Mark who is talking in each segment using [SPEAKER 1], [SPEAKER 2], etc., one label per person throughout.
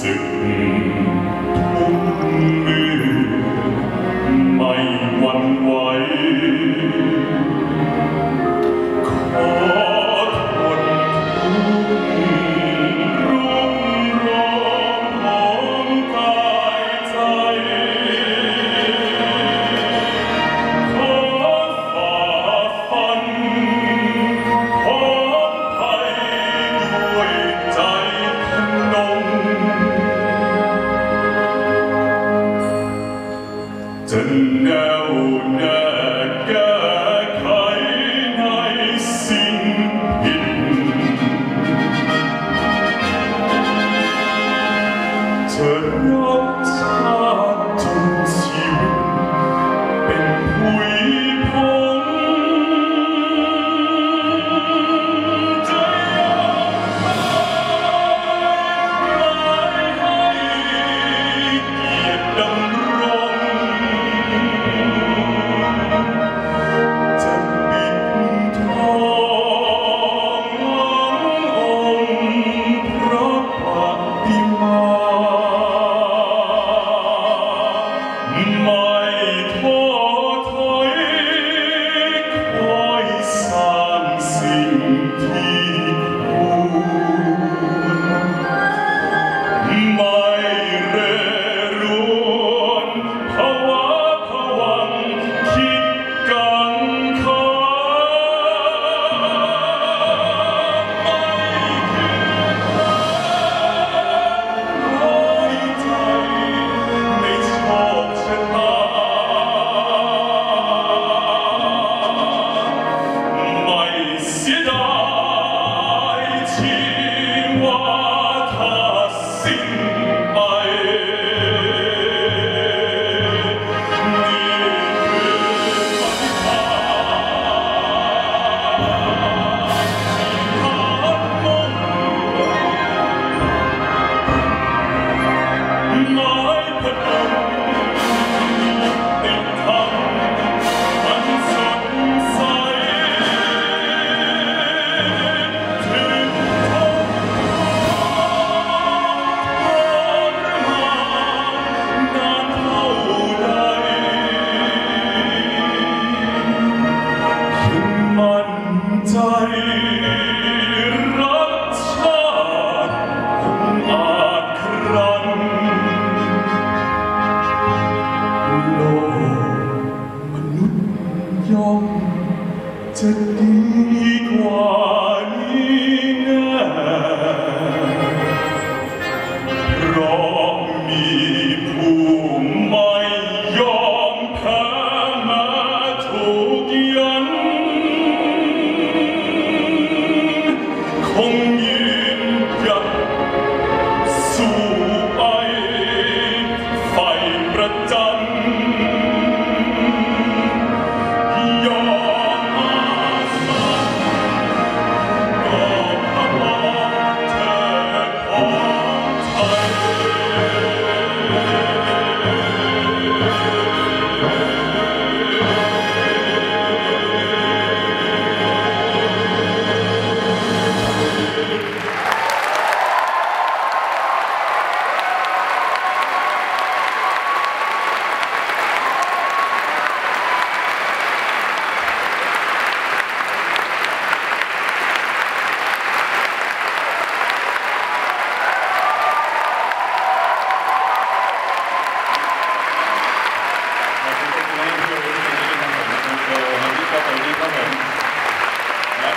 [SPEAKER 1] sick. Schönen Abend. assim.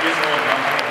[SPEAKER 2] Thank you so much.